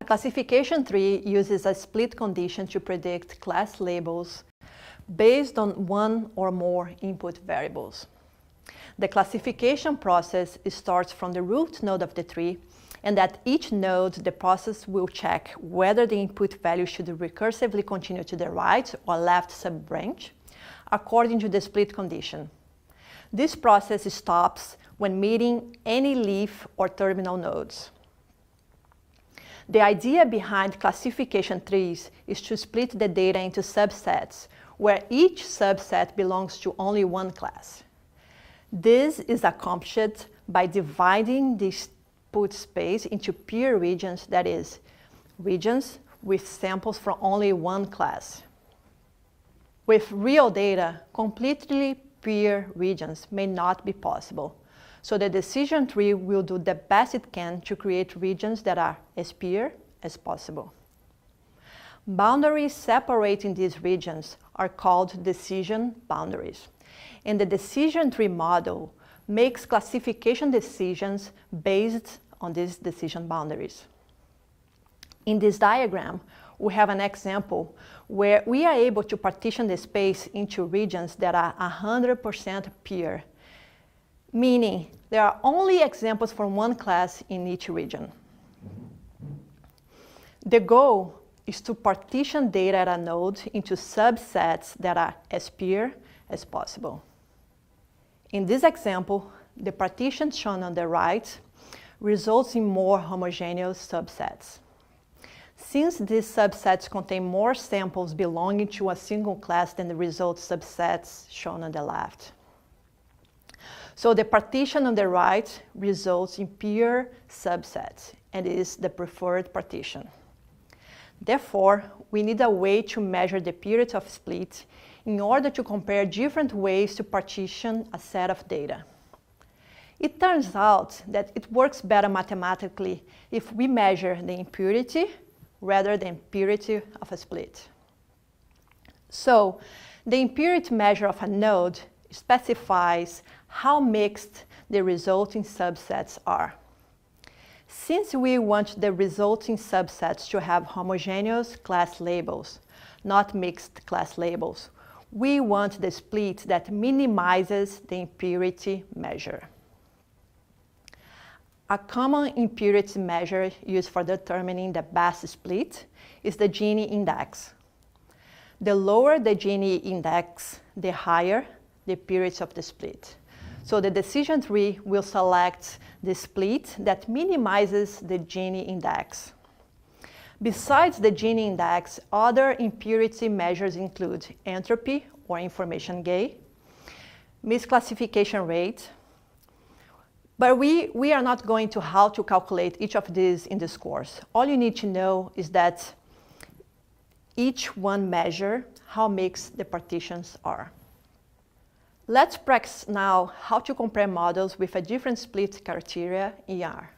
A classification tree uses a split condition to predict class labels based on one or more input variables. The classification process starts from the root node of the tree, and at each node, the process will check whether the input value should recursively continue to the right or left sub-branch, according to the split condition. This process stops when meeting any leaf or terminal nodes. The idea behind classification trees is to split the data into subsets, where each subset belongs to only one class. This is accomplished by dividing the input space into pure regions, that is, regions with samples from only one class. With real data, completely pure regions may not be possible. So the decision tree will do the best it can to create regions that are as pure as possible. Boundaries separating these regions are called decision boundaries. And the decision tree model makes classification decisions based on these decision boundaries. In this diagram, we have an example where we are able to partition the space into regions that are 100% pure, meaning there are only examples from one class in each region. The goal is to partition data at a node into subsets that are as pure as possible. In this example, the partition shown on the right results in more homogeneous subsets. Since these subsets contain more samples belonging to a single class than the result subsets shown on the left. So the partition on the right results in pure subsets and is the preferred partition. Therefore, we need a way to measure the purity of split in order to compare different ways to partition a set of data. It turns out that it works better mathematically if we measure the impurity rather than purity of a split. So the impurity measure of a node specifies how mixed the resulting subsets are. Since we want the resulting subsets to have homogeneous class labels, not mixed class labels, we want the split that minimizes the impurity measure. A common impurity measure used for determining the best split is the Gini index. The lower the Gini index, the higher the purity of the split. So the decision tree will select the split that minimizes the Gini index. Besides the Gini index, other impurity measures include entropy or information gain, misclassification rate, but we, we are not going to how to calculate each of these in this course. All you need to know is that each one measure how mixed the partitions are. Let's practice now how to compare models with a different split criteria in R.